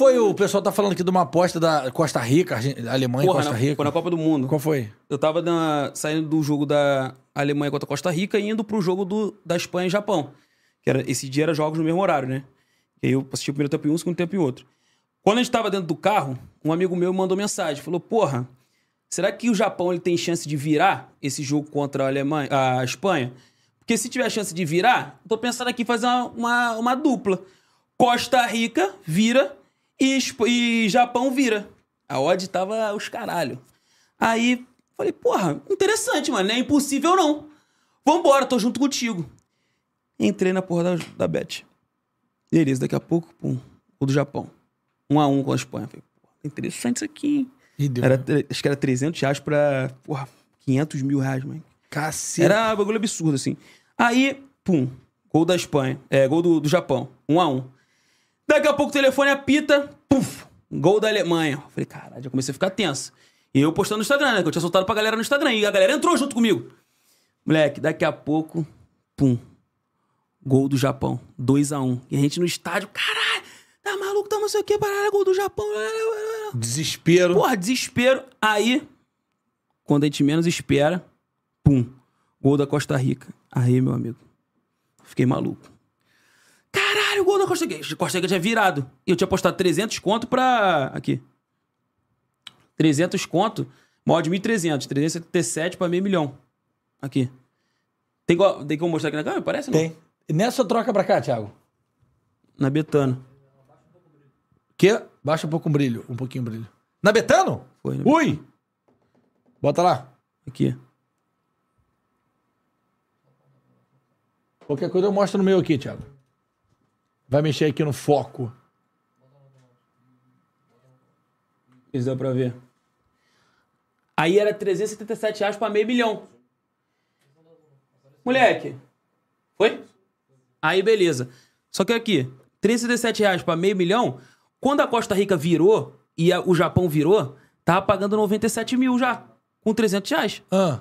foi o. O pessoal tá falando aqui de uma aposta da Costa Rica, Argen- Alemanha e Porra, Costa na, Rica. foi na Copa do Mundo. Qual foi? Eu tava na- saindo do jogo da Alemanha contra a Costa Rica e indo pro jogo do, da Espanha e Japão. Que era, esse dia era jogos no mesmo horário, né? E aí eu assisti o primeiro tempo em um, o segundo tempo em outro. Quando a gente tava dentro do carro, um amigo meu mandou mensagem. Falou, porra, será que o Japão ele tem chance de virar esse jogo contra a, Alemanha, a Espanha? Porque se tiver chance de virar, tô pensando aqui em fazer uma, uma, uma dupla. Costa Rica vira e, e Japão vira. A odd tava os caralho. Aí, falei, porra, interessante, mano. Não é impossível, não. Vambora, tô junto contigo. Entrei na porra da, da Bet. Beleza, daqui a pouco, pum, o do Japão. Um a um com a Espanha. Falei, porra, interessante isso aqui. hein? E deu. Era, tre- acho que era 300 reais pra, porra, 500 mil reais, mano. Cacete. Era um bagulho absurdo, assim. Aí, pum, gol da Espanha. É, gol do, do Japão. Um a um. Daqui a pouco o telefone apita, puf, gol da Alemanha. Falei, caralho, já comecei a ficar tenso. E eu postando no Instagram, né? Que eu tinha soltado pra galera no Instagram. E a galera entrou junto comigo. Moleque, daqui a pouco, pum, gol do Japão. 2 a 1 um. E a gente no estádio, caralho, tá maluco, tá não sei o que, parada, gol do Japão. Desespero. Porra, desespero. Aí, quando a gente menos espera, pum, gol da Costa Rica. Aí, meu amigo, fiquei maluco. Costa Rica. Costa Rica tinha virado. E eu tinha postado 300 conto pra... Aqui. 300 conto, maior de 1.300. 377 pra meio milhão. Aqui. Tem, igual- tem como mostrar aqui na câmera? Parece, não? Tem. Nessa troca pra cá, Thiago. Na Betano. Que? Baixa um pouco o brilho. Um pouquinho o brilho. Na Betano? Foi, na Ui! Bota lá. Aqui. Qualquer coisa eu mostro no meu aqui, Thiago. Vai mexer aqui no foco. Isso dá pra ver. Aí era 377 reais pra meio milhão. Moleque. Foi? Aí beleza. Só que aqui, 377 reais pra meio milhão, quando a Costa Rica virou e a- o Japão virou, tava pagando 97 mil já, com 300 reais. Ah,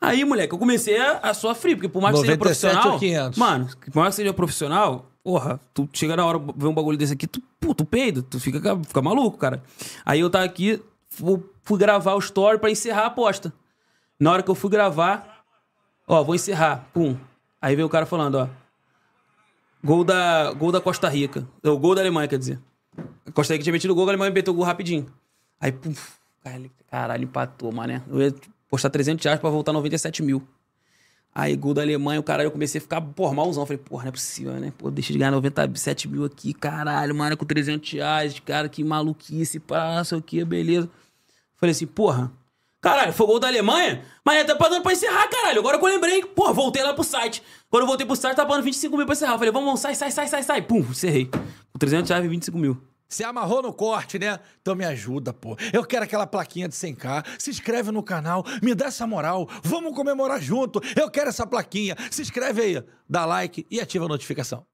Aí, moleque, eu comecei a, a sofrer, porque por mais que seja 97 profissional. ou 500? Mano, por mais que seja profissional, porra, tu chega na hora ver um bagulho desse aqui, tu, pô, tu tu fica, fica maluco, cara. Aí eu tava aqui, fui, fui gravar o story pra encerrar a aposta. Na hora que eu fui gravar, ó, vou encerrar, pum. Aí veio o cara falando, ó. Gol da, gol da Costa Rica. O gol da Alemanha, quer dizer. A Costa Rica tinha metido o gol, a Alemanha meteu o gol rapidinho. Aí, pum, caralho, caralho, empatou, mané. Eu ia postar 300 reais pra voltar 97 mil. Aí, gol da Alemanha, o caralho, eu comecei a ficar, porra, malzão. Falei, porra, não é possível, né? Pô, deixa de ganhar 97 mil aqui, caralho, mano, com 300 reais, cara, que maluquice, pá, não sei o que, beleza. Falei assim, porra, caralho, foi gol da Alemanha? Mas tá pagando pra encerrar, caralho. Agora que eu lembrei, porra, voltei lá pro site. Quando eu voltei pro site, tá pagando 25 mil pra encerrar. Falei, vamos, vamos, sai, sai, sai, sai, sai. Pum, encerrei. Com 300 reais e 25 mil. Se amarrou no corte, né? Então me ajuda, pô. Eu quero aquela plaquinha de 100k. Se inscreve no canal, me dá essa moral. Vamos comemorar junto. Eu quero essa plaquinha. Se inscreve aí, dá like e ativa a notificação.